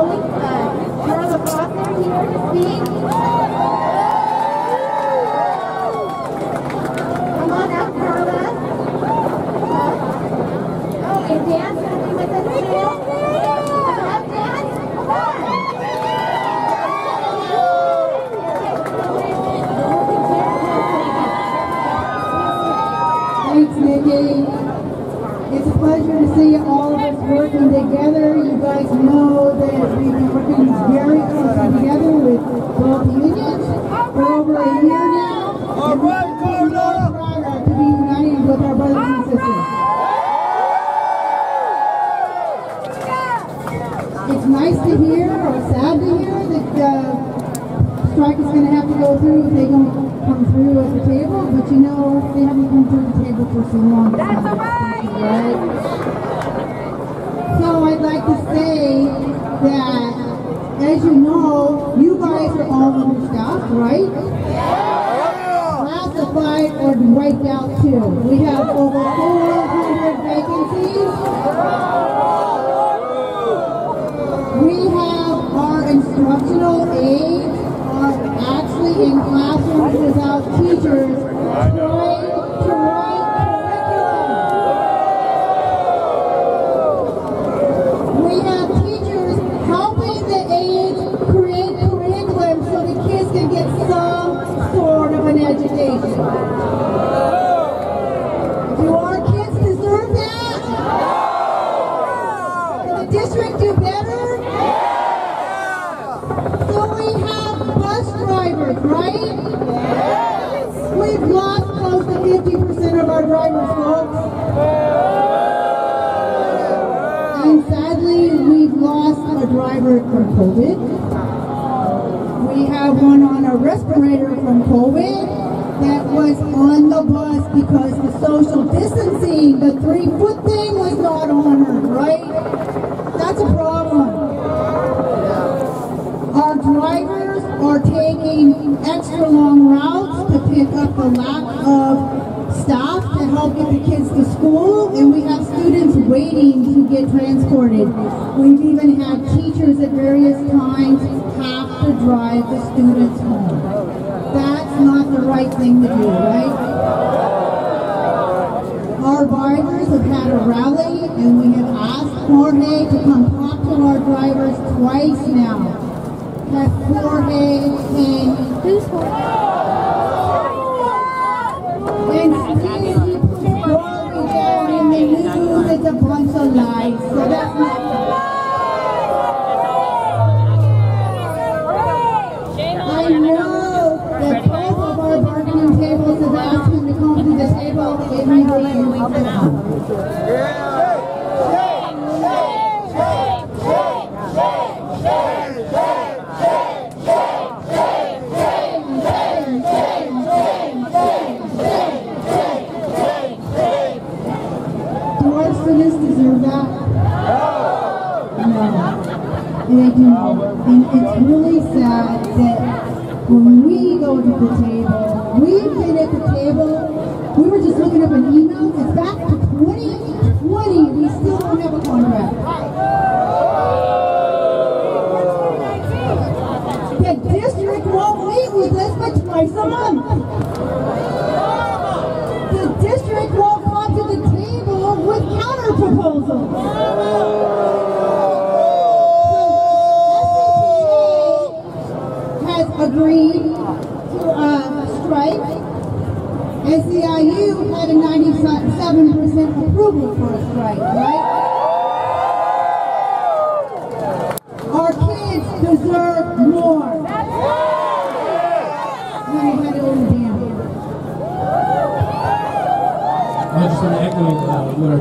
Foley, uh, Carla Foster here to speak. Come on up, Carla. Oh, and Dan's be with us too. Come up, Dan. Come Thanks, Nikki. It's a pleasure to see all of us working together. You guys know that we've been working very closely together with both unions for over a year now. All right, Carla! To be united with our brothers and sisters. It's nice to hear, or sad to hear, that uh, strike is going to have to go through if they don't come through at the table, but you know, they haven't come through the table for so long. That's all right. So I'd like to say that, as you know, you guys are all understaffed, right? Classified or wiped out too. We have over 400 vacancies. We have our instructional aides are actually in classrooms without teachers trying to write curriculum. We have teachers aides create curriculum so the kids can get some sort of an education. Do our kids deserve that? Can the district do better? So we have bus drivers, right? We've lost close to 50% of our drivers, folks. Driver from COVID. We have one on a respirator from COVID that was on the bus because the social distancing, the three foot thing was not honored, right? That's a problem. Our drivers are taking extra long routes to pick up the lack of staff to help get the kids to get transported. We've even had teachers at various times have to drive the students home. That's not the right thing to do, right? Our drivers have had a rally, and we have asked Jorge to come talk to our drivers twice now that Jorge can who's and And it's really sad that when we go to the table, we've at the table, we were just looking up an email, it's back to 2020, we still don't have a contract. The district won't meet with us but twice a month. The district won't come to the table with counter proposals. has agreed to uh, strike. SEIU had a 97% approval for a strike, right? Our kids deserve more. I just want to echo uh, what our